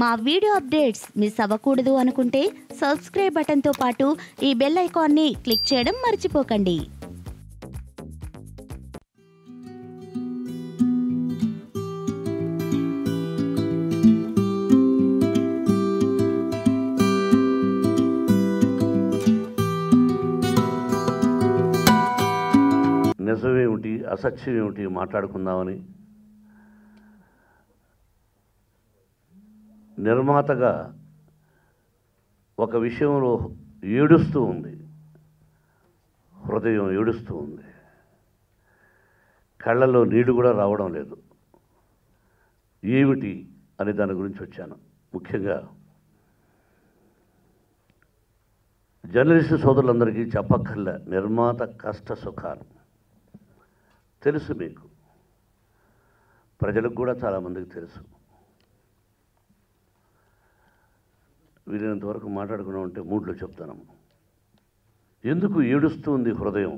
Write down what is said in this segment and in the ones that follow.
మా video updates miss అవ్వకూడదు అనుకుంటే సబ్స్క్రైబ్ బటన్తో పాటు ఈ బెల్ ఐకాన్ని క్లిక్ చేయడం మర్చిపోకండి. నిజమేమిటి అసత్యం ఏమిటి మాట్లాడుకుందామని నిర్మాతగా ఒక విషయంలో ఏడుస్తూ ఉంది. హృదయం ఏడుస్తూ ఉంది. కళ్ళల్లో నీడు కూడా రావడం లేదు. ఏమిటి అని దాని గురించి వచ్చాను. ముఖ్యంగా జర్నలిస్టు సోదరులందరికీ చెప్పక్కర్లే నిర్మాత కష్ట సుఖాలు. తెలుసు మీకు. ప్రజలకు కూడా చాలామందికి తెలుసు. వీలైనంత వరకు మాట్లాడుకున్నాం అంటే మూడ్లో చెప్తాను ఎందుకు ఏడుస్తుంది హృదయం?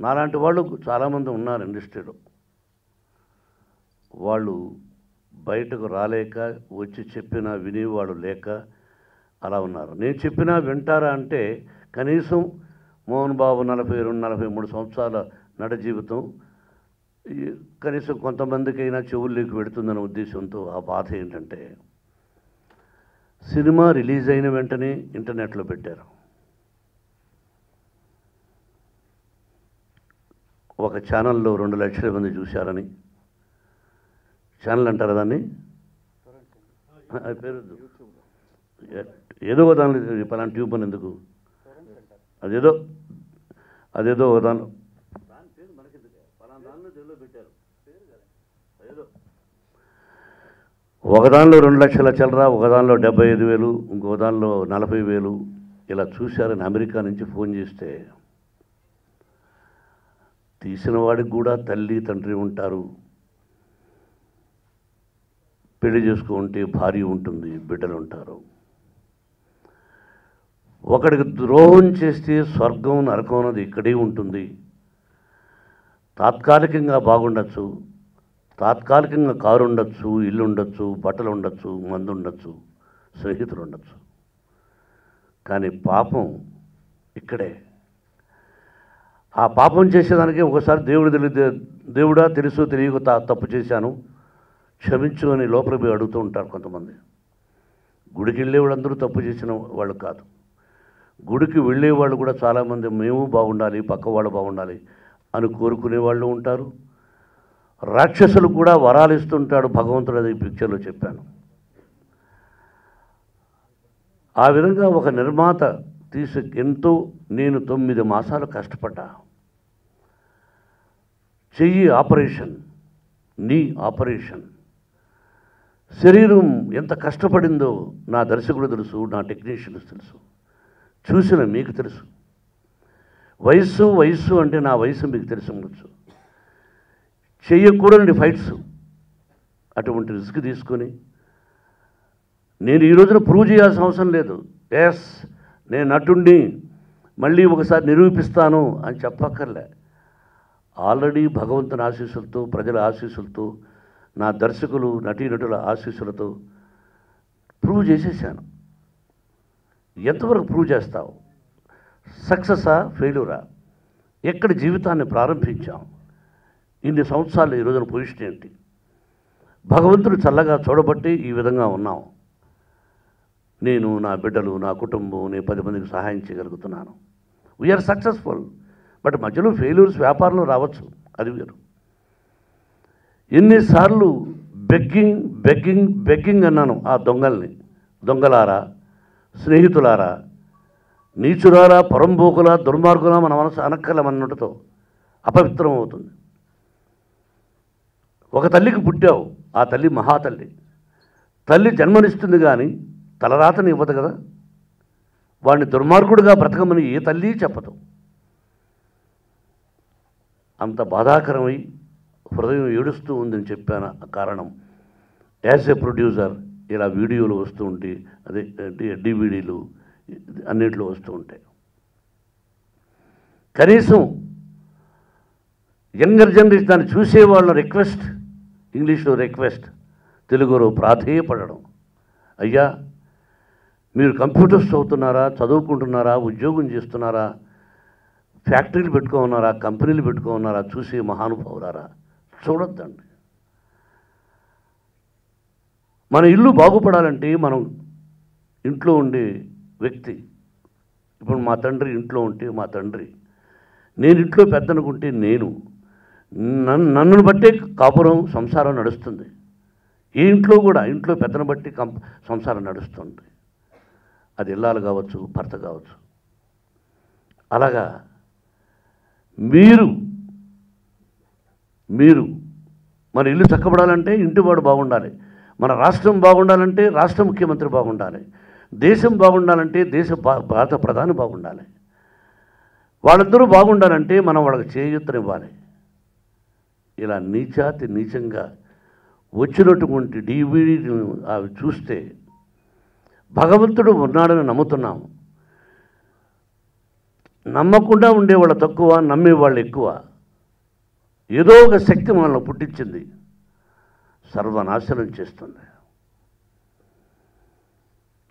నాలాంటి వాళ్ళు చాలామంది ఉన్నారు ఇండస్ట్రీలో. వాళ్ళు బయటకు రాలేక వచ్చి చెప్పినా వినేవాడు లేక అలా ఉన్నారు. నేను చెప్పినా వింటారా అంటే కనీసం మోహన్ బాబు నలభై రెండు నలభై మూడు సంవత్సరాల నడ జీవితం కనీసం కొంతమందికైనా చెవుల్లోకి పెడుతుందనే ఉద్దేశంతో ఆ బాధ ఏంటంటే సినిమా రిలీజ్ అయిన వెంటనే ఇంటర్నెట్లో పెట్టారు. ఒక ఛానల్లో రెండు లక్షల మంది చూశారని. ఛానల్ అంటారా దాన్ని? అది పేరు ఏదో ఒక దానిలో పలానా ట్యూబ్ అని ఎందుకు? అదేదో అదేదో ఒక దానిలో. ఒక ఒకదానిలో రెండు లక్షల చిల్లర ఒకదానిలో డెబ్బై ఐదు వేలు ఇంకో దానిలో నలభై వేలు. ఇలా చూశారని అమెరికా నుంచి ఫోన్ చేస్తే తీసిన వాడికి కూడా తల్లి తండ్రి ఉంటారు. పెళ్ళి చేసుకుంటే భార్య ఉంటుంది బిడ్డలు ఉంటారు. ఒకడికి ద్రోహం చేస్తే స్వర్గం నరకం అనేది ఇక్కడే ఉంటుంది. తాత్కాలికంగా బాగుండొచ్చు. తాత్కాలికంగా కారు ఉండొచ్చు ఇల్లు ఉండొచ్చు బట్టలు ఉండొచ్చు మందు ఉండొచ్చు స్నేహితులు ఉండొచ్చు కానీ పాపం ఇక్కడే. ఆ పాపం చేసేదానికి ఒకసారి దేవుడు తెలియ దేవుడా తెలుసు తెలియక తప్పు చేశాను. క్షమించు అని లోపల పోయి అడుగుతూ ఉంటారు కొంతమంది. గుడికి వెళ్ళే వాళ్ళందరూ తప్పు చేసిన వాళ్ళు కాదు. గుడికి వెళ్ళే వాళ్ళు కూడా చాలామంది మేము బాగుండాలి పక్క వాళ్ళు బాగుండాలి అని కోరుకునే వాళ్ళు ఉంటారు. రాక్షసులు కూడా వరాలు ఇస్తుంటాడు భగవంతుడు అది ఈ పిక్చర్లో చెప్పాను. ఆ విధంగా ఒక నిర్మాత తీసి ఎంతో నేను తొమ్మిది మాసాలు కష్టపడ్డా. చెయ్యి ఆపరేషన్ నీ ఆపరేషన్. శరీరం ఎంత కష్టపడిందో నా దర్శకుడు తెలుసు నా టెక్నీషియన్స్ తెలుసు. చూసిన మీకు తెలుసు. వయస్సు వయస్సు అంటే నా వయసు మీకు తెలిసి ఉండొచ్చు. చేయకూడని ఫైట్స్ అటువంటి రిస్క్ తీసుకొని నేను ఈ రోజున ప్రూవ్ చేయాల్సిన అవసరం లేదు. ఎస్ నేను నటుండి మళ్ళీ ఒకసారి నిరూపిస్తాను అని చెప్పక్కర్లే. ఆల్రెడీ భగవంతుని ఆశీస్సులతో ప్రజల ఆశీస్సులతో నా దర్శకులు నటీనటుల ఆశీస్సులతో ప్రూవ్ చేసేసాను. ఎంతవరకు ప్రూవ్ చేస్తావు? సక్సెసా ఫెయిల్యూరా ఎక్కడ జీవితాన్ని ప్రారంభించాం? ఇన్ని సంవత్సరాలు ఈ రోజున పొజిషన్ ఏంటి భగవంతుడు చల్లగా చూడబట్టి ఈ విధంగా ఉన్నాం నేను నా బిడ్డలు నా కుటుంబం నేను పది మందికి సహాయం చేయగలుగుతున్నాను. వీఆర్ సక్సెస్ఫుల్ బట్ మధ్యలో ఫెయిల్యూర్స్ వ్యాపారంలో రావచ్చు. అది వేరు. ఎన్నిసార్లు బెగ్గింగ్ బెగ్గింగ్ బెగ్గింగ్ అన్నాను ఆ దొంగల్ని. దొంగలారా స్నేహితులారా నీచురారా పరంబోకుల దుర్మార్గుల మన మనసు అనక్కల అపవిత్రం అవుతుంది. ఒక తల్లికి పుట్టావు ఆ తల్లి మహాతల్లి. తల్లి జన్మనిస్తుంది కానీ తలరాతని ఇవ్వదు కదా. వాడిని దుర్మార్గుడిగా బ్రతకమని ఏ తల్లి చెప్పదు. అంత బాధాకరమై హృదయం ఏడుస్తూ ఉందని చెప్పాను ఆ కారణం. యాజ్ ఏ ప్రొడ్యూసర్ ఇలా వీడియోలు వస్తూ ఉంటే అదే డివిడీలు అన్నింటిలో వస్తూ ఉంటాయి. కనీసం యంగర్ జనరేషన్ దాన్ని చూసే వాళ్ళ రిక్వెస్ట్ ఇంగ్లీష్లో రిక్వెస్ట్ తెలుగులో ప్రాధేయపడడం. అయ్యా మీరు కంప్యూటర్స్ చదువుతున్నారా చదువుకుంటున్నారా ఉద్యోగం చేస్తున్నారా ఫ్యాక్టరీలు పెట్టుకోన్నారా కంపెనీలు పెట్టుకోన్నారా చూసి మహానుభావులారా చూడొద్దండి. మన ఇల్లు బాగుపడాలంటే మనం ఇంట్లో ఉండే వ్యక్తి ఇప్పుడు మా తండ్రి ఇంట్లో ఉంటే మా తండ్రి. నేను ఇంట్లో పెద్దనుకుంటే నేను. నన్ను నన్ను బట్టే కాపురం సంసారం నడుస్తుంది. ఈ ఇంట్లో కూడా ఇంట్లో పెద్దను బట్టి కం సంసారం నడుస్తుంది. అది ఇల్లాలు కావచ్చు భర్త కావచ్చు. అలాగా మీరు మీరు మన ఇల్లు చక్కబడాలంటే ఇంటివాడు బాగుండాలి. మన రాష్ట్రం బాగుండాలంటే రాష్ట్ర ముఖ్యమంత్రి బాగుండాలి. దేశం బాగుండాలంటే దేశ భా- భారత ప్రధాని బాగుండాలి. వాళ్ళందరూ బాగుండాలంటే మనం వాళ్ళకి చేయూతనివ్వాలి. ఇలా నీచాతి నీచంగా వచ్చినటువంటి డివిడీని అవి చూస్తే భగవంతుడు ఉన్నాడని నమ్ముతున్నాము నమ్మకుండా ఉండేవాళ్ళు తక్కువ నమ్మేవాళ్ళు ఎక్కువ. ఏదో ఒక శక్తి మనల్ని పుట్టించింది. సర్వనాశనం చేస్తుంది.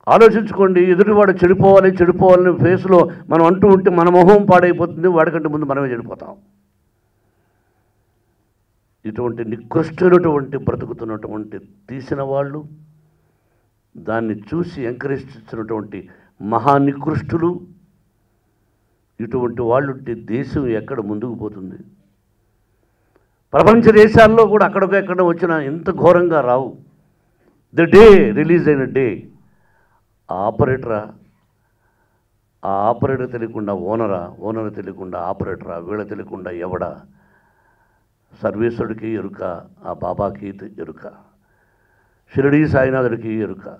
ఆలోచించుకోండి ఎదుటివాడు చెడిపోవాలి చెడిపోవాలని ఫేస్లో మనం అంటూ ఉంటే మన మొహం పాడైపోతుంది వాడికంటే ముందు మనమే చెడిపోతాం. ఇటువంటి నికృష్టమైనటువంటి బ్రతుకుతున్నటువంటి తీసిన వాళ్ళు దాన్ని చూసి ఎంకరేజ్ చేస్తున్నటువంటి మహానికృష్టులు ఇటువంటి వాళ్ళు దేశం ఎక్కడ ముందుకు పోతుంది? ప్రపంచ దేశాల్లో కూడా అక్కడికో ఎక్కడ వచ్చిన ఇంత ఘోరంగా రావు. ద డే రిలీజ్ అయిన డే. ఆ ఆపరేటరా? ఆ ఆపరేటర్ తెలియకుండా ఓనరా? ఓనర్ తెలియకుండా ఆపరేటరా? వీళ్ళ తెలియకుండా ఎవడా? సర్వేశ్వరుడికి ఎరుక ఆ బాబాకి ఎరుక. షిరిడీ సాయినాథుడికి ఎరుక.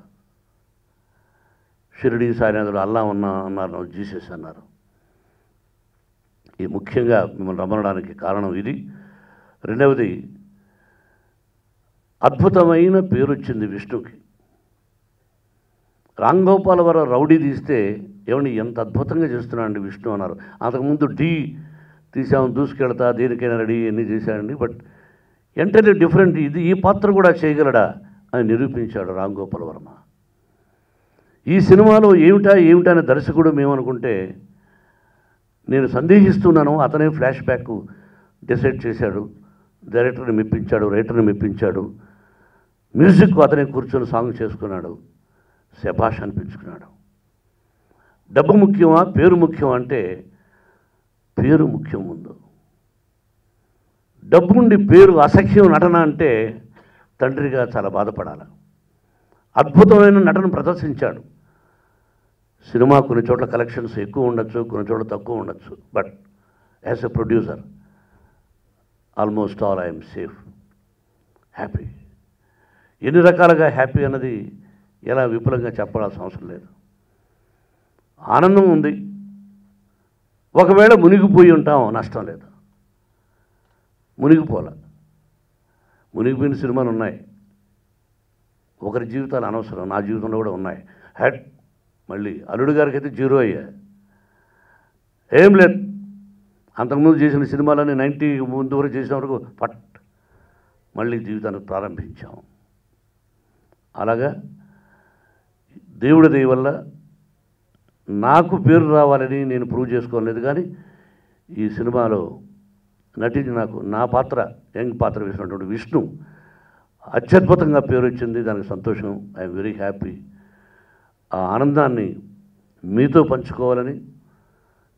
షిరిడీ సాయినాథుడు అల్లా ఉన్నా అన్నారు జీసస్ అన్నారు. ఈ ముఖ్యంగా మిమ్మల్ని రమ్మనడానికి కారణం ఇది. రెండవది అద్భుతమైన పేరు వచ్చింది విష్ణుకి. రాంగోపాలవర రౌడీ తీస్తే ఏమండి ఎంత అద్భుతంగా చేస్తున్నాడండి విష్ణు అన్నారు. అంతకుముందు డి తీసాము దూసుకెళ్తా దేనికైనా రెడీ అన్నీ చేశాడండి బట్ ఎంటర్లీ డిఫరెంట్. ఇది ఈ పాత్ర కూడా చేయగలడా అని నిరూపించాడు రామ్ గోపాల్ వర్మ. ఈ సినిమాలో ఏమిటా ఏమిటా అనే దర్శకుడు మేమనుకుంటే నేను సందేహిస్తున్నాను అతనే ఫ్లాష్ బ్యాక్ డిసైడ్ చేశాడు డైరెక్టర్ని మెప్పించాడు రైటర్ని మెప్పించాడు మ్యూజిక్ అతనే కూర్చొని సాంగ్ చేసుకున్నాడు శభాష్ అనిపించుకున్నాడు. డబ్బు ముఖ్యమా పేరు ముఖ్యమా అంటే పేరు ముఖ్యం ఉందో డబ్బు నుండి పేరు అసఖ్యం నటన అంటే తండ్రిగా చాలా బాధపడాలి. అద్భుతమైన నటన ప్రదర్శించాడు. సినిమా కొన్ని చోట్ల కలెక్షన్స్ ఎక్కువ ఉండొచ్చు కొన్ని చోట్ల తక్కువ ఉండొచ్చు. But as a producer almost all I'm safe happy. ఎన్ని రకాలుగా హ్యాపీ అన్నది ఎలా విపులంగా చెప్పాల్సిన అవసరం లేదు. ఆనందం ఉంది. ఒకవేళ మునిగిపోయి ఉంటాం నష్టం లేదు. మునిగిపోలే. మునిగిపోయిన సినిమాలు ఉన్నాయి. ఒకరి జీవితాలు అనవసరం నా జీవితంలో కూడా ఉన్నాయి. హెడ్ మళ్ళీ అల్లుడు గారికి అయితే జీరో అయ్యా. ఏం లేదు. అంతకుముందు చేసిన సినిమాలని నైంటీ ముందు వరకు చేసిన వరకు పట్! మళ్ళీ జీవితాన్ని ప్రారంభించాం. అలాగా? దేవుడి దయ వల్ల నాకు పేరు రావాలని నేను ప్రూవ్ చేసుకోలేదు కానీ ఈ సినిమాలో నటించి నాకు నా పాత్ర యంగ్ పాత్ర వేసినటువంటి విష్ణు అత్యద్భుతంగా పేరు వచ్చింది దానికి సంతోషం. ఐఎమ్ వెరీ హ్యాపీ ఆ ఆనందాన్ని మీతో పంచుకోవాలని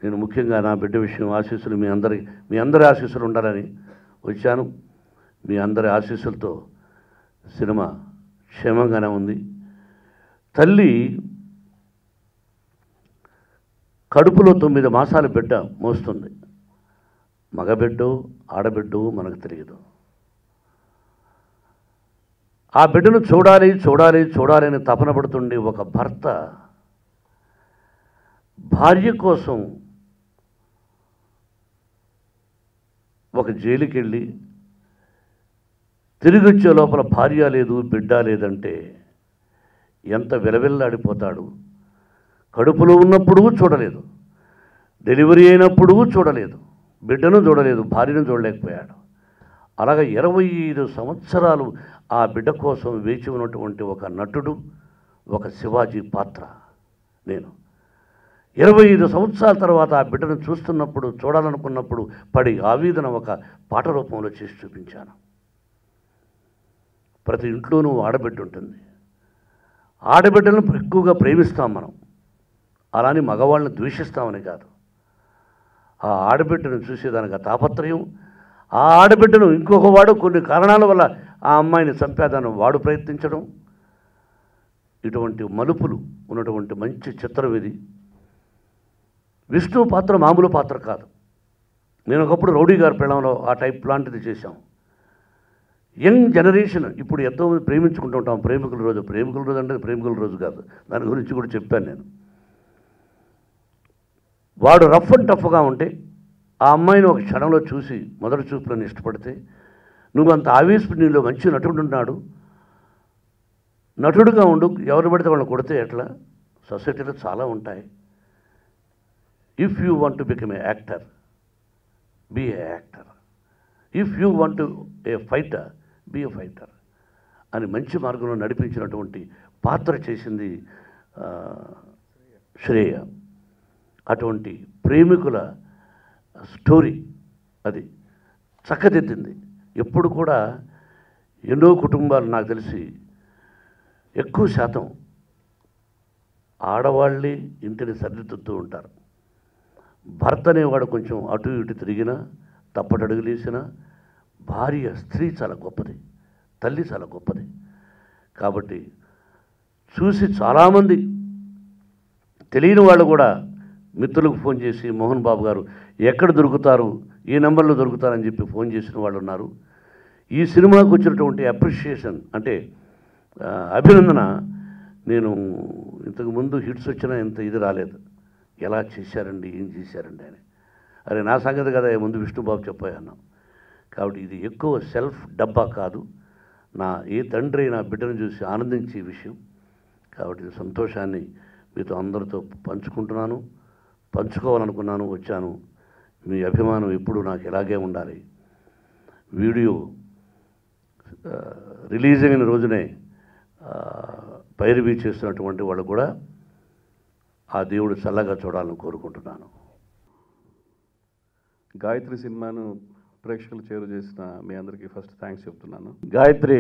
నేను ముఖ్యంగా నా బిడ్డ విషయం ఆశీస్సులు మీ అందరి మీ అందరి ఆశీస్సులు ఉండాలని వచ్చాను. మీ అందరి ఆశీస్సులతో సినిమా క్షేమంగానే ఉంది. తల్లి కడుపులో తొమ్మిది మాసాల బిడ్డ మోస్తుంది. మగబిడ్డో ఆడబిడ్డో మనకు తెలియదు. ఆ బిడ్డను చూడాలి చూడాలి చూడాలి అని తపన పడుతుండే ఒక భర్త భార్య కోసం ఒక జైలుకి వెళ్ళి తిరిగి వచ్చే లోపల భార్య లేదు బిడ్డ లేదంటే ఎంత విలవిల్లాడిపోతాడు. కడుపులో ఉన్నప్పుడు చూడలేదు. డెలివరీ అయినప్పుడు చూడలేదు. బిడ్డను చూడలేదు భార్యను చూడలేకపోయాడు. అలాగే ఇరవై ఐదు సంవత్సరాలు ఆ బిడ్డ కోసం వేచి ఉన్నటువంటి ఒక నటుడు ఒక శివాజీ పాత్ర నేను. ఇరవై ఐదు సంవత్సరాల తర్వాత ఆ బిడ్డను చూస్తున్నప్పుడు చూడాలనుకున్నప్పుడు పడి ఆవేదన ఒక పాట రూపంలో చేసి చూపించాను. ప్రతి ఇంట్లోనూ ఆడబిడ్డ ఉంటుంది. ఆడబిడ్డలను ఎక్కువగా ప్రేమిస్తాం మనం. అలానే మగవాళ్ళని ద్వేషిస్తామని కాదు. ఆ ఆడబిడ్డను చూసేదానికి ఆ తాపత్రయం ఆ ఆడబిడ్డను ఇంకొక వాడు కొన్ని కారణాల వల్ల ఆ అమ్మాయిని చంపేదాన్ని వాడు ప్రయత్నించడం ఇటువంటి మలుపులు ఉన్నటువంటి మంచి చిత్రం ఇది. విష్ణు పాత్ర మామూలు పాత్ర కాదు. నేను ఒకప్పుడు రౌడీ గారి పిల్లంలో ఆ టైప్ లాంటిది చేశాం. యంగ్ జనరేషన్ ఇప్పుడు ఎంతో ప్రేమించుకుంటూ ఉంటాం. ప్రేమికుల రోజు ప్రేమికుల రోజు అంటే ప్రేమికుల రోజు కాదు. దాని గురించి కూడా చెప్పాను నేను. వాడు రఫ్ అండ్ టఫ్గా ఉంటే ఆ అమ్మాయిని ఒక క్షణంలో చూసి మొదటి చూపులను ఇష్టపడితే నువ్వు అంత ఆవేశపు నీలో మంచి నటుడు ఉన్నాడు. నటుడుగా ఉండు. ఎవరు పడితే వాళ్ళని కొడితే ఎట్లా? సొసైటీలో చాలా ఉంటాయి. If you want to become a actor be a actor if you want to a fighter be a fighter అని మంచి మార్గంలో నడిపించినటువంటి పాత్ర చేసింది శ్రేయ. అటువంటి ప్రేమికుల స్టోరీ అది చక్కదిద్దింది. ఎప్పుడు కూడా ఎన్నో కుటుంబాలు నాకు తెలిసి ఎక్కువ శాతం ఆడవాళ్ళే ఇంటిని సరిదిద్దుతూ ఉంటారు. భర్త అనేవాడు కొంచెం అటు ఇటు తిరిగినా తప్పటడుగులేసినా భార్య స్త్రీ చాలా గొప్పది తల్లి చాలా గొప్పది. కాబట్టి చూసి చాలామంది తెలియని వాళ్ళు కూడా మిత్రులకు ఫోన్ చేసి మోహన్ బాబు గారు ఎక్కడ దొరుకుతారు? ఈ నెంబర్లో దొరుకుతారని చెప్పి ఫోన్ చేసిన వాళ్ళు ఉన్నారు. ఈ సినిమాకు వచ్చినటువంటి అప్రిషియేషన్ అంటే అభినందన నేను ఇంతకు ముందు హిట్స్ వచ్చినా ఇంత ఇది రాలేదు. ఎలా చేశారండి? ఏం చేశారండి అని. అరే నా సంగతి కదా ముందు విష్ణుబాబు చెప్పాను కాబట్టి ఇది ఎక్కువ సెల్ఫ్ డబ్బా కాదు. నా ఏ తండ్రి నా బిడ్డను చూసి ఆనందించే విషయం. కాబట్టి సంతోషాన్ని మీతో అందరితో పంచుకుంటున్నాను. పంచుకోవాలనుకున్నాను వచ్చాను. మీ అభిమానం ఎప్పుడు నాకు ఇలాగే ఉండాలి? వీడియో రిలీజ్ అయిన రోజునే పైరవీ చేస్తున్నటువంటి వాళ్ళు కూడా ఆ దేవుడు చల్లగా చూడాలని కోరుకుంటున్నాను. గాయత్రి సినిమాను ప్రేక్షకులు చేరు చేసిన మీ అందరికీ ఫస్ట్ థ్యాంక్స్ చెప్తున్నాను. గాయత్రి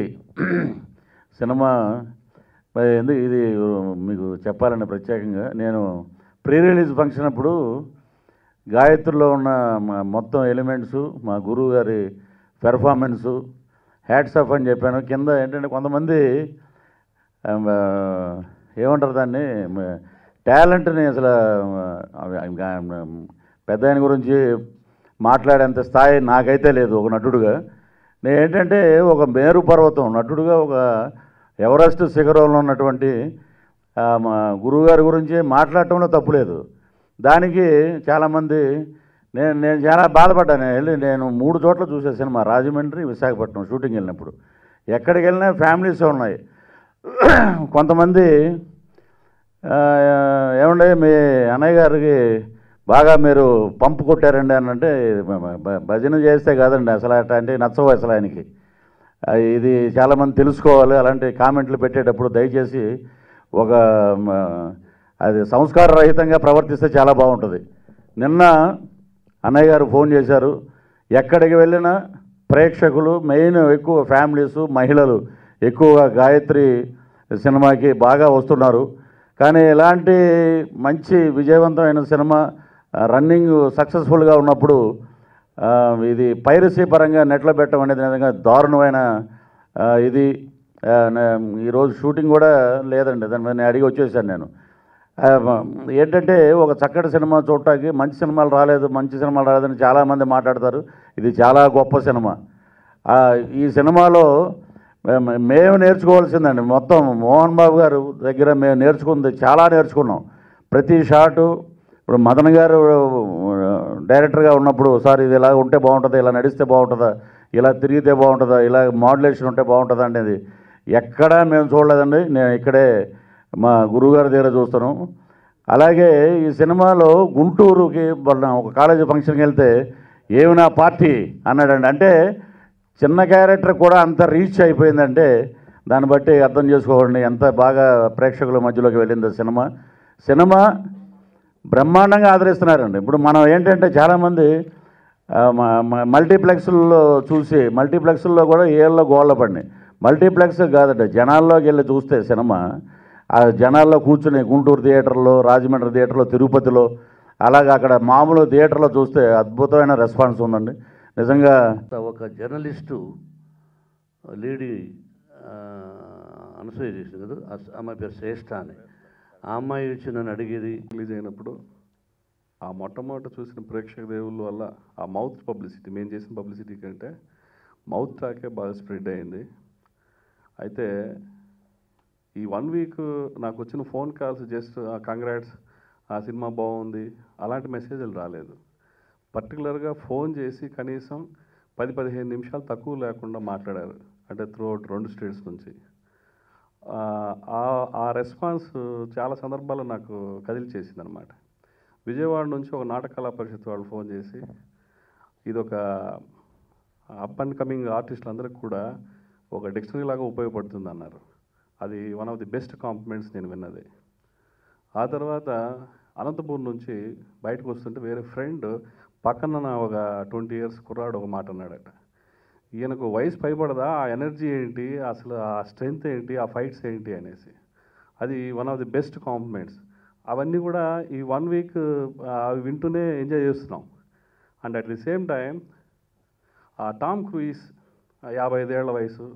సినిమా ఇది మీకు చెప్పాలని ప్రత్యేకంగా నేను ప్రీ రిలీజ్ ఫంక్షన్ అప్పుడు గాయత్రిలో ఉన్న మొత్తం ఎలిమెంట్స్ మా గురువు గారి పెర్ఫార్మెన్సు హ్యాట్స్ ఆఫ్ అని చెప్పాను. కింద ఏంటంటే కొంతమంది ఏమంటారు దాన్ని? టాలెంట్ని అసలు పెద్ద ఆయన గురించి మాట్లాడేంత స్థాయి నాకైతే లేదు ఒక నటుడుగా. నేను ఏంటంటే ఒక మేరు పర్వతం నటుడుగా ఒక ఎవరెస్ట్ శిఖరంలో ఉన్నటువంటి గురువుగారి గురించి మాట్లాడటంలో తప్పులేదు దానికి చాలామంది నేను నేను చాలా బాధపడ్డాను. వెళ్ళి నేను మూడు చోట్ల చూసే సినిమా. రాజమండ్రి విశాఖపట్నం షూటింగ్ వెళ్ళినప్పుడు. ఎక్కడికి వెళ్ళినా ఫ్యామిలీస్ ఉన్నాయి. కొంతమంది ఏమంటే మీ అన్నయ్య గారికి బాగా మీరు పంపు కొట్టారండి అని అంటే భజన చేస్తే కాదండి అసలు అట్లాంటి నచ్చవు అసలు ఆయనకి. ఇది చాలామంది తెలుసుకోవాలి అలాంటి కామెంట్లు పెట్టేటప్పుడు దయచేసి ఒక అది సంస్కార రహితంగా ప్రవర్తిస్తే చాలా బాగుంటుంది. నిన్న అన్నయ్య గారు ఫోన్ చేశారు ఎక్కడికి వెళ్ళినా ప్రేక్షకులు మెయిన్ ఎక్కువ ఫ్యామిలీస్ మహిళలు ఎక్కువగా గాయత్రి సినిమాకి బాగా వస్తున్నారు. కానీ ఇలాంటి మంచి విజయవంతమైన సినిమా రన్నింగ్ సక్సెస్ఫుల్గా ఉన్నప్పుడు ఇది పైరసీ పరంగా నెట్లో పెట్టడం అనేది నిజంగా దారుణమైన ఇది. ఈరోజు షూటింగ్ కూడా లేదండి. దాని మీద నేను అడిగి వచ్చేసాను నేను. ఏంటంటే ఒక చక్కటి సినిమా చూడటానికి మంచి సినిమాలు రాలేదు మంచి సినిమాలు రాలేదని చాలామంది మాట్లాడతారు. ఇది చాలా గొప్ప సినిమా. ఈ సినిమాలో మేము నేర్చుకోవాల్సిందండి. మొత్తం మోహన్ బాబు గారు దగ్గర మేము నేర్చుకుంది చాలా నేర్చుకున్నాం. ప్రతి షాటు ఇప్పుడు మదన్ గారు డైరెక్టర్గా ఉన్నప్పుడు సార్ ఇది ఇలా ఉంటే బాగుంటుందా ఇలా నడిస్తే బాగుంటుందా ఇలా తిరిగితే బాగుంటుందా ఇలా మోడ్యులేషన్ ఉంటే బాగుంటుందా అనేది ఎక్కడా మేము చూడలేదండి. నేను ఇక్కడే మా గురువుగారి దగ్గర చూస్తాను. అలాగే ఈ సినిమాలో గుంటూరుకి మొన్న ఒక కాలేజీ ఫంక్షన్కి వెళ్తే ఏమి నా పార్టీ అన్నాడండి. అంటే చిన్న క్యారెక్టర్ కూడా అంత రీచ్ అయిపోయిందంటే దాన్ని బట్టి అర్థం చేసుకోండి ఎంత బాగా ప్రేక్షకుల మధ్యలోకి వెళ్ళిందో సినిమా. సినిమా బ్రహ్మాండంగా ఆదరిస్తున్నారండి. ఇప్పుడు మనం ఏంటంటే చాలామంది మల్టీప్లెక్స్లో మల్టీప్లెక్స్ల్లో చూసి మల్టీప్లెక్స్లో కూడా ఏళ్ళ గోళ్ళ పడినాయి. మల్టీప్లెక్స్ కాదండి జనాల్లోకి వెళ్ళి చూస్తే సినిమా ఆ జనాల్లో కూర్చుని గుంటూరు థియేటర్లో రాజమండ్రి థియేటర్లో తిరుపతిలో అలాగే అక్కడ మామూలు థియేటర్లో చూస్తే అద్భుతమైన రెస్పాన్స్ ఉందండి. నిజంగా ఒక జర్నలిస్టు లేడీ అనసూయ చేసింది కదా అమ్మాయి పేరు శ్రేష్ఠ అని. ఆ అమ్మాయి వచ్చి నన్ను అడిగేది రిలీజ్ అయినప్పుడు ఆ మొట్టమొదట చూసిన ప్రేక్షక దేవుళ్ళ వల్ల ఆ మౌత్ పబ్లిసిటీ మేము చేసిన పబ్లిసిటీ కంటే మౌత్ టాకే బాగా స్ప్రెడ్ అయింది. అయితే ఈ వన్ వీక్ నాకు వచ్చిన ఫోన్ కాల్స్ జస్ట్ కంగ్రాట్స్ ఆ సినిమా బాగుంది అలాంటి మెసేజ్లు రాలేదు. పర్టికులర్గా ఫోన్ చేసి కనీసం పది పదిహేను నిమిషాలు తక్కువ లేకుండా మాట్లాడారు. అంటే త్రూఅవుట్ రెండు స్టేట్స్ నుంచి. ఆ, రెస్పాన్స్ చాలా సందర్భాల్లో నాకు కదిలిచేసింది అనమాట విజయవాడ నుంచి ఒక నాటకళా పరిషత్ వాళ్ళు ఫోన్ చేసి ఇది ఒక అప్ అండ్ కమింగ్ ఆర్టిస్టులందరికీ కూడా ఒక డిక్షనరీ లాగా ఉపయోగపడుతుంది అన్నారు అది one of the best compliments నేను విన్నది. ఆ తర్వాత అనంతపూర్ నుంచి బయటకు వస్తుంటే వేరే ఫ్రెండ్ పక్కన ఒక ట్వంటీ ఇయర్స్ కుర్రాడు ఒక మాట అన్నాడట. ఈయనకు వయసు భయపడదా ఆ ఎనర్జీ ఏంటి? అసలు ఆ స్ట్రెంగ్త్ ఏంటి? ఆ ఫైట్స్ ఏంటి? అనేసి. అది one of the best compliments అవన్నీ కూడా ఈ వన్ వీక్ అవి వింటూనే ఎంజాయ్ చేస్తున్నాం. And at the same time ఆ టామ్ క్రూయిస్ యాభై ఐదేళ్ళ వయసు.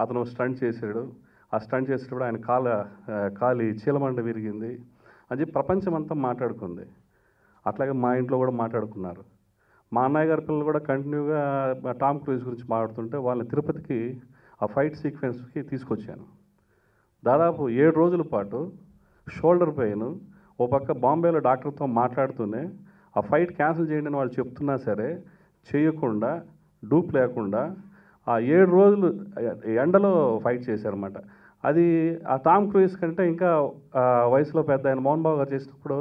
అతను స్టంట్ చేశాడు. ఆ స్టంట్ చేసేటప్పుడు ఆయన కాల కాలి చీలమండ విరిగింది అని చెప్పి ప్రపంచం అంతా మాట్లాడుకుంది. అట్లాగే మా ఇంట్లో కూడా మాట్లాడుకున్నారు. మా అన్నయ్య గారి పిల్లలు కూడా కంటిన్యూగా టామ్ క్రూజ్ గురించి మాట్లాడుతుంటే వాళ్ళని తిరుపతికి ఆ ఫైట్ సీక్వెన్స్కి తీసుకొచ్చాను. దాదాపు ఏడు రోజుల పాటు షోల్డర్ పెయిన్ ఓ పక్క బాంబేలో డాక్టర్తో మాట్లాడుతూనే ఆ ఫైట్ క్యాన్సిల్ చేయండి అని వాళ్ళు చెప్తున్నా సరే చేయకుండా డూప్ లేకుండా ఆ ఏడు రోజులు ఎండలో ఫైట్ చేశారన్నమాట. అది ఆ టామ్ క్రూయిస్ కంటే ఇంకా వయసులో పెద్ద ఆయన మోహన్ బాబు గారు చేసినప్పుడు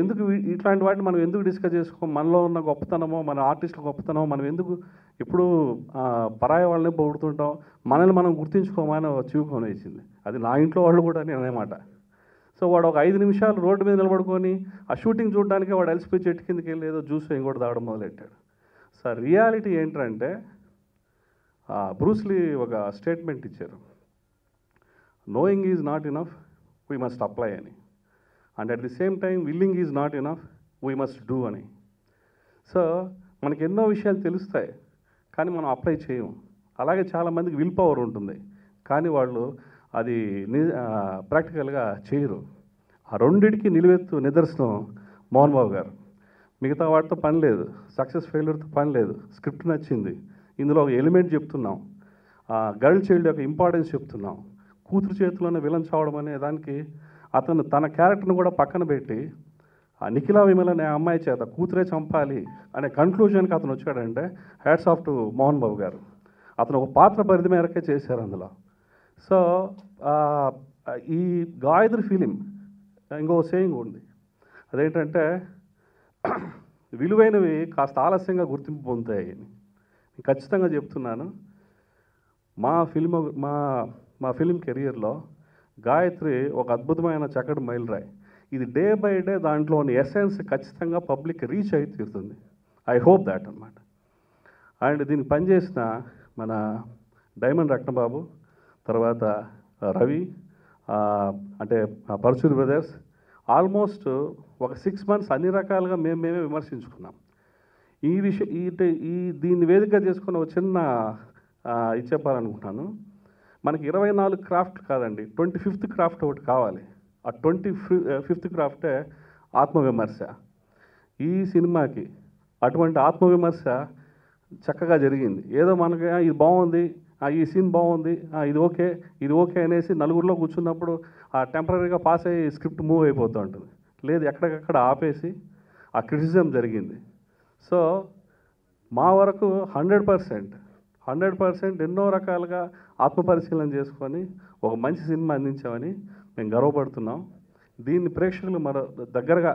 ఎందుకు ఇట్లాంటి వాటిని మనం ఎందుకు డిస్కస్ చేసుకో మనలో ఉన్న గొప్పతనమో మన ఆర్టిస్టుల గొప్పతనమో మనం ఎందుకు ఇప్పుడు పరాయి వాళ్ళని పొగుడుతుంటాం మనల్ని మనం గుర్తించుకోమని ఒక చూపుకొని వేసింది అది నా ఇంట్లో వాళ్ళు కూడా నేను అనమాట. సో వాడు ఒక ఐదు నిమిషాలు రోడ్డు మీద నిలబడుకొని ఆ షూటింగ్ చూడడానికి వాడు అలసిపోయి చెట్టు కిందకి వెళ్ళి ఏదో జ్యూస్ ఇంకోటి తాగడం మొదలెట్టాడు. సో రియాలిటీ ఏంటంటే బ్రూస్లీ ఒక స్టేట్మెంట్ ఇచ్చారు. Knowing is not enough we must apply అని. And at the same time willing is not enough we must do అని. సో మనకి ఎన్నో విషయాలు తెలుస్తాయి కానీ మనం అప్లై చేయం అలాగే చాలామందికి విల్ పవర్ ఉంటుంది కానీ వాళ్ళు అది ని ప్రాక్టికల్గా చేయరు. ఆ రెండిటికి నిలువెత్తు నిదర్శనం మోహన్ బాబు గారు. మిగతా వాటితో పని లేదు సక్సెస్ ఫెయిల్యూర్తో పని లేదు స్క్రిప్ట్ నచ్చింది. ఇందులో ఒక ఎలిమెంట్ చెప్తున్నాం. గర్ల్ చైల్డ్ యొక్క ఇంపార్టెన్స్ చెప్తున్నాం. కూతురు చేతిలోనే విలన్ చావడం అనే దానికి అతను తన క్యారెక్టర్ని కూడా పక్కన పెట్టి ఆ నిఖిలా విమల అనే అమ్మాయి చేత కూతురే చంపాలి అనే కన్క్లూజన్కి అతను వచ్చాడంటే hats off to Mohan Babu garu. అతను ఒక పాత్ర పరిధి మేరకే చేశారు అందులో. సో ఈ గాయత్రి ఫిలిం ఇంకో సేయింగ్ ఉంది. అదేంటంటే విలువైనవి కాస్త ఆలస్యంగా గుర్తింపు పొందుతాయి. ఖచ్చితంగా చెప్తున్నాను. మా ఫిల్మ్ మా మా ఫిలిం కెరియర్లో గాయత్రి ఒక అద్భుతమైన చక్కటి మైలురాయి. ఇది డే బై డే దాంట్లోని ఎసెన్స్ ఖచ్చితంగా పబ్లిక్ రీచ్ అయి తీరుతుంది. ఐ హోప్ దాట్ అనమాట అండ్ దీనికి పనిచేసిన మన డైమండ్ రత్నబాబు తర్వాత రవి అంటే పరచూరి బ్రదర్స్ ఆల్మోస్ట్ ఒక సిక్స్ మంత్స్ అన్ని రకాలుగా మేము మేమే విమర్శించుకున్నాం. ఈ విషయం ఈ ఈ దీన్ని వేదిక చేసుకున్న ఒక చిన్న ఇది చెప్పాలనుకుంటున్నాను. మనకి ఇరవై నాలుగు క్రాఫ్ట్ కాదండి ట్వంటీ ఫిఫ్త్ క్రాఫ్ట్ ఒకటి కావాలి. ఆ ట్వంటీ ఫిఫ్త్ క్రాఫ్టే ఆత్మవిమర్శ. ఈ సినిమాకి అటువంటి ఆత్మవిమర్శ చక్కగా జరిగింది. ఏదో మనకి ఇది బాగుంది ఈ సీన్ బాగుంది ఇది ఓకే ఇది ఓకే అనేసి నలుగురిలో కూర్చున్నప్పుడు ఆ టెంపరీగా పాస్ అయ్యి స్క్రిప్ట్ మూవ్ అయిపోతూ ఉంటుంది. లేదు ఎక్కడికక్కడ ఆపేసి ఆ క్రిటిసిజం జరిగింది. సో మా వరకు హండ్రెడ్ పర్సెంట్ హండ్రెడ్ పర్సెంట్ ఎన్నో రకాలుగా ఆత్మపరిశీలన చేసుకొని ఒక మంచి సినిమా అందించామని మేము గర్వపడుతున్నాం. దీన్ని ప్రేక్షకులు మరో దగ్గరగా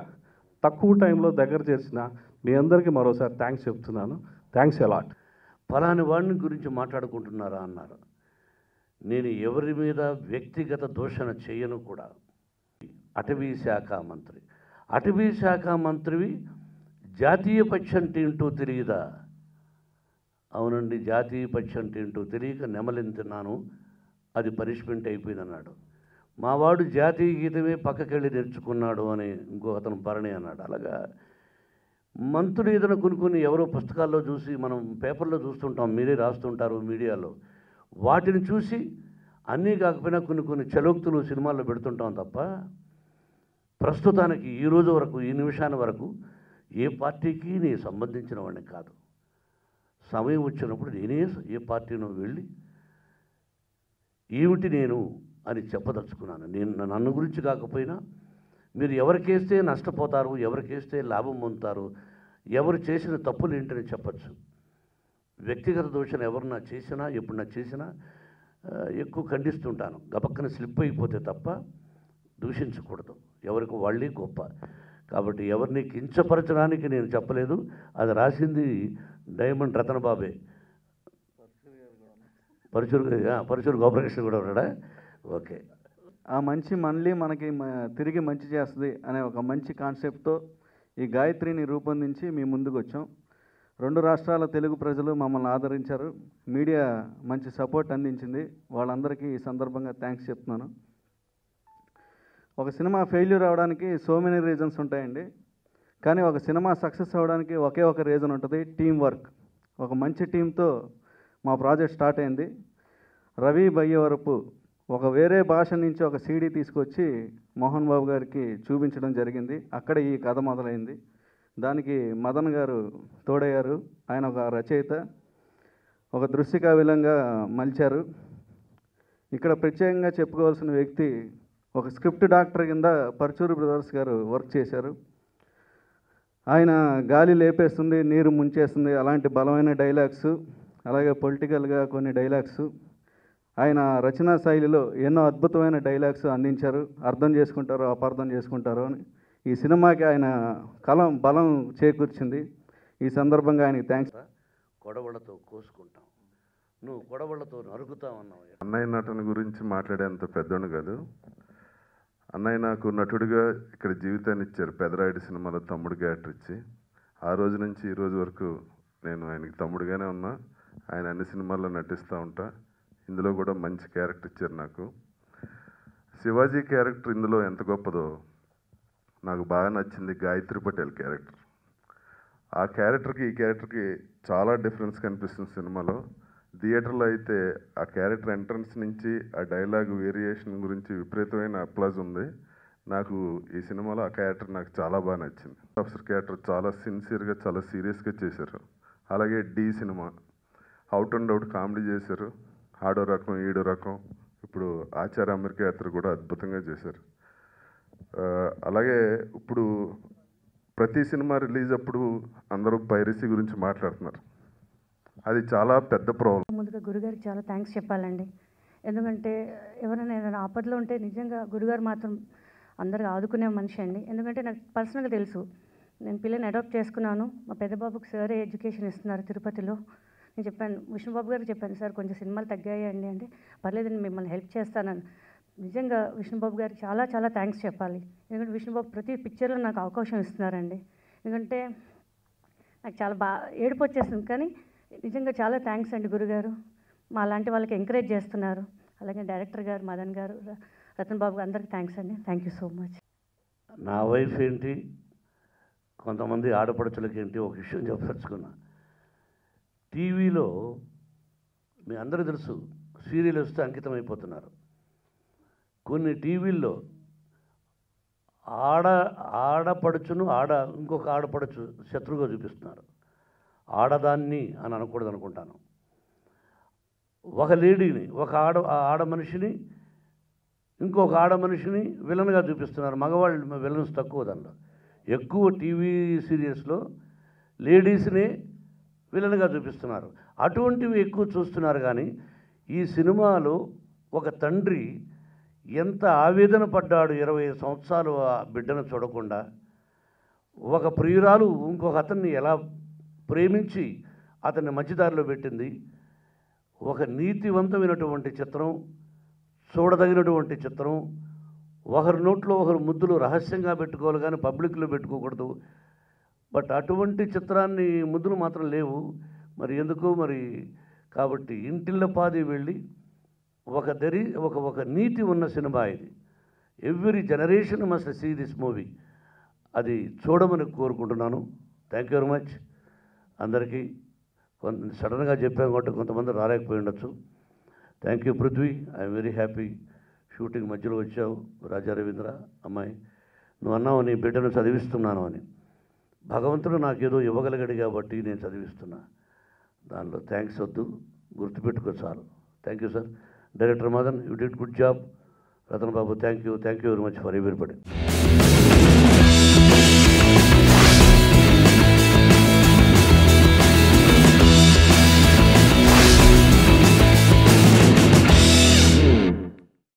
తక్కువ టైంలో దగ్గర చేసిన మీ అందరికీ మరోసారి థ్యాంక్స్ చెప్తున్నాను. థ్యాంక్స్ ఎలాట్ ఫలాని వాడిని గురించి మాట్లాడుకుంటున్నారా అన్నారు. నేను ఎవరి మీద వ్యక్తిగత దూషణ చేయను కూడా. అటవీ శాఖ మంత్రి. అటవీ శాఖ మంత్రివి జాతీయ పక్షం అంటే ఏంటో తెలియదా అవునండి జాతీయ పక్షి అంటే ఏంటో తెలియక నెమలింతున్నాను అది పనిష్మెంట్ అయిపోయింది అన్నాడు మావాడు జాతీయ గీతమే పక్కకెళ్ళి నేర్చుకున్నాడు అని ఇంకో అతను భరణి అన్నాడు. అలాగా మంత్రులు ఏదైనా కొన్ని కొన్ని ఎవరో పుస్తకాల్లో చూసి మనం పేపర్లో చూస్తుంటాం మీరే రాస్తుంటారు మీడియాలో. వాటిని చూసి అన్నీ కాకపోయినా కొన్ని కొన్ని చలోక్తులు సినిమాల్లో పెడుతుంటాం తప్ప ప్రస్తుతానికి ఈ రోజు వరకు ఈ నిమిషాన్ని వరకు ఏ పార్టీకి నేను సంబంధించిన వాడిని కాదు. సమయం వచ్చినప్పుడు నేనే ఏ పార్టీనో వెళ్ళి ఏమిటి నేను అని చెప్పదలుచుకున్నాను. నేను నన్ను గురించి కాకపోయినా మీరు ఎవరికేస్తే నష్టపోతారు ఎవరికేస్తే లాభం పొందుతారు ఎవరు చేసిన తప్పులు ఏంటని చెప్పచ్చు. వ్యక్తిగత దోషణ ఎవరన్నా చేసినా ఎప్పుడన్నా చేసినా ఎక్కువ ఖండిస్తుంటాను. గబక్కన స్లిప్ అయిపోతే తప్ప దూషించకూడదు. ఎవరికి వాళ్ళే గొప్ప. కాబట్టి ఎవరిని కించపరచడానికి నేను చెప్పలేదు. అది రాసింది డైమండ్ రతన్ బాబే పరుచూరు ఆ, పరుచూరు కూడా ఉన్నాడా? ఓకే. ఆ మంచి మళ్ళీ మనకి తిరిగి మంచి చేస్తుంది అనే ఒక మంచి కాన్సెప్ట్తో ఈ గాయత్రిని రూపొందించి మీ ముందుకు వచ్చాం. రెండు రాష్ట్రాల తెలుగు ప్రజలు మమ్మల్ని ఆదరించారు. మీడియా మంచి సపోర్ట్ అందించింది. వాళ్ళందరికీ ఈ సందర్భంగా థ్యాంక్స్ చెప్తున్నాను. ఒక సినిమా ఫెయిల్యూర్ అవడానికి సో మెనీ రీజన్స్ ఉంటాయండి. కానీ ఒక సినిమా సక్సెస్ అవ్వడానికి ఒకే ఒక రీజన్ ఉంటుంది టీం వర్క్. ఒక మంచి టీంతో మా ప్రాజెక్ట్ స్టార్ట్ అయింది. రవి బయ్యవరపు ఒక వేరే భాష నుంచి ఒక సీడీ తీసుకొచ్చి మోహన్ బాబు గారికి చూపించడం జరిగింది. అక్కడ ఈ కథ మొదలైంది. దానికి మదన్ గారు తోడయ్యారు. ఆయన ఒక రచయిత. ఒక దృశ్యకావిలంగా మలిచారు. ఇక్కడ ప్రత్యేకంగా చెప్పుకోవాల్సిన వ్యక్తి ఒక స్క్రిప్ట్ డాక్టర్ కింద పర్చూరు బ్రదర్స్ గారు వర్క్ చేశారు. ఆయన గాలి లేపేస్తుంది నీరు ముంచేస్తుంది అలాంటి బలమైన డైలాగ్స్ అలాగే పొలిటికల్గా కొన్ని డైలాగ్స్. ఆయన రచనా శైలిలో ఎన్నో అద్భుతమైన డైలాగ్స్ అందించారు. అర్థం చేసుకుంటారో అపార్థం చేసుకుంటారో అని ఈ సినిమాకి ఆయన కలం బలం చేకూర్చింది. ఈ సందర్భంగా ఆయనకి థ్యాంక్స్ కొడవళ్ళతో కోసుకుంటాం. నువ్వు కొడవళ్ళతో నరుకుతావు అన్నావు అన్నయ్య నటన గురించి మాట్లాడేంత పెద్దోడు కాదు. అన్నయ్య నాకు నటుడిగా ఇక్కడ జీవితాన్ని ఇచ్చారు. పెదరాయుడు సినిమాలో తమ్ముడు యాక్టర్ ఇచ్చి. ఆ రోజు నుంచి ఈ రోజు వరకు నేను ఆయనకి తమ్ముడుగానే ఉన్నా. ఆయన అన్ని సినిమాల్లో నటిస్తూ ఉంటా. ఇందులో కూడా మంచి క్యారెక్టర్ ఇచ్చారు నాకు. శివాజీ క్యారెక్టర్ ఇందులో ఎంత గొప్పదో నాకు బాగా నచ్చింది గాయత్రి పటేల్ క్యారెక్టర్. ఆ క్యారెక్టర్కి ఈ క్యారెక్టర్కి చాలా డిఫరెన్స్ కనిపిస్తుంది సినిమాలో. థియేటర్లో అయితే ఆ క్యారెక్టర్ ఎంట్రన్స్ నుంచి ఆ డైలాగ్ వేరియేషన్ గురించి విపరీతమైన అప్లాజ్ ఉంది. నాకు ఈ సినిమాలో ఆ క్యారెక్టర్ నాకు చాలా బాగా నచ్చింది. ఆఫీసర్ క్యారెక్టర్ చాలా సిన్సియర్గా చాలా సీరియస్గా చేశారు. అలాగే the cinema. Out and out comedy చేశారు. ఆడో రకం ఈడో రకం. ఇప్పుడు ఆచార్య అమెరికా యాత్ర కూడా అద్భుతంగా చేశారు. అలాగే ఇప్పుడు ప్రతి సినిమా రిలీజ్ అప్పుడు అందరూ పైరసీ గురించి మాట్లాడుతున్నారు. అది చాలా పెద్ద ప్రాబ్లం ముందుగా గురుగారికి చాలా థ్యాంక్స్ చెప్పాలండి. ఎందుకంటే ఎవరైనా ఏదైనా ఆపదలో ఉంటే నిజంగా గురుగారు మాత్రం అందరికి ఆదుకునే మనిషి అండి. ఎందుకంటే నాకు పర్సనల్గా తెలుసు. నేను పిల్లని అడాప్ట్ చేసుకున్నాను. మా పెద్దబాబుకి సరే ఎడ్యుకేషన్ ఇస్తున్నారు తిరుపతిలో? నేను చెప్పాను విష్ణుబాబు గారికి చెప్పాను సార్ కొంచెం సినిమాలు తగ్గాయండి అంటే పర్లేదు నేను మిమ్మల్ని హెల్ప్ చేస్తానని. నిజంగా విష్ణుబాబు గారికి చాలా చాలా థ్యాంక్స్ చెప్పాలి. ఎందుకంటే విష్ణుబాబు ప్రతి పిక్చర్లో నాకు అవకాశం ఇస్తున్నారండి. ఎందుకంటే నాకు చాలా బాగా ఏడుపు వచ్చేసింది. కానీ నిజంగా చాలా థ్యాంక్స్ అండి గురుగారు. మా లాంటి వాళ్ళకి ఎంకరేజ్ చేస్తున్నారు. అలాగే డైరెక్టర్ గారు మదన్ గారు రతన్ బాబు గారు అందరికీ థ్యాంక్స్ అండి. Thank you so much. నా వైఫ్ ఏంటి? కొంతమంది ఆడపడుచులకి ఏంటి? ఒక విషయం చెప్పదలుచుకున్నా. టీవీలో మీ అందరూ తెలుసు సీరియల్ వస్తే అంకితం అయిపోతున్నారు. కొన్ని టీవీల్లో ఆడ ఆడపడుచును ఆడ ఇంకొక ఆడపడుచు శత్రువుగా చూపిస్తున్నారు. ఆడదాన్ని అని అనకూడదు అనుకుంటాను ఒక లేడీని ఒక ఆడ ఆడ మనిషిని ఇంకొక ఆడ మనిషిని విలన్గా చూపిస్తున్నారు. మగవాళ్ళు విలన్స్ తక్కువ దానిలో. ఎక్కువ టీవీ సీరియల్స్లో లేడీస్ని విలన్గా చూపిస్తున్నారు. అటువంటివి ఎక్కువ చూస్తున్నారు కానీ ఈ సినిమాలో ఒక తండ్రి ఎంత ఆవేదన పడ్డాడు ఇరవై సంవత్సరాలు ఆ బిడ్డను చూడకుండా ఒక ప్రియురాలు ఇంకొక అతన్ని ఎలా ప్రేమించి అతన్ని మంచిదారిలో పెట్టింది. ఒక నీతివంతమైనటువంటి చిత్రం చూడదగినటువంటి చిత్రం. ఒకరి నోట్లో ఒకరు ముద్దులు రహస్యంగా పెట్టుకోవాలి కానీ పబ్లిక్లో పెట్టుకోకూడదు. బట్ అటువంటి చిత్రాన్ని ముద్దులు మాత్రం లేవు. మరి ఎందుకు? మరి కాబట్టి ఇంటిళ్ళ పాది వెళ్ళి ఒక దరి ఒక ఒక నీతి ఉన్న సినిమా ఇది. Every generation must see this movie. అది చూడమని కోరుకుంటున్నాను. Thank you very much. అందరికీ కొంత సడన్గా చెప్పాం కాబట్టి కొంతమంది రాలేకపోయి ఉండొచ్చు. Thank you Prithvi I'm very happy shooting మధ్యలో వచ్చావు రాజా రవీంద్ర అమ్మాయి. నువ్వు అన్నావు నీ బిడ్డను చదివిస్తున్నాను అని. భగవంతుడు నాకేదో ఇవ్వగలిగాడు కాబట్టి నేను చదివిస్తున్నా. దానిలో థ్యాంక్స్ వద్దు గుర్తుపెట్టుకో చాలు. Thank you sir director Madan you did good job Ratan Babu thank you thank you very much for everybody